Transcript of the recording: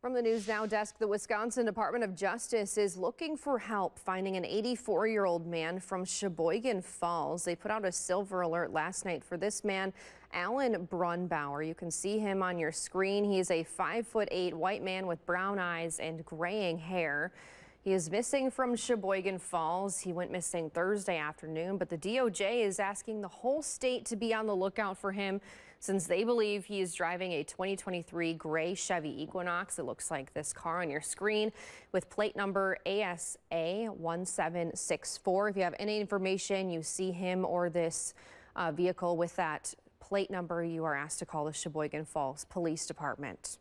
From the News Now desk, the Wisconsin Department of Justice is looking for help finding an 84 year old man from Sheboygan Falls. They put out a silver alert last night for this man, Alan Brunnbauer. You can see him on your screen. He's a five foot eight white man with brown eyes and graying hair. He is missing from Sheboygan Falls. He went missing Thursday afternoon, but the DOJ is asking the whole state to be on the lookout for him since they believe he is driving a 2023 gray Chevy Equinox. It looks like this car on your screen with plate number ASA 1764. If you have any information, you see him or this uh, vehicle with that plate number, you are asked to call the Sheboygan Falls Police Department.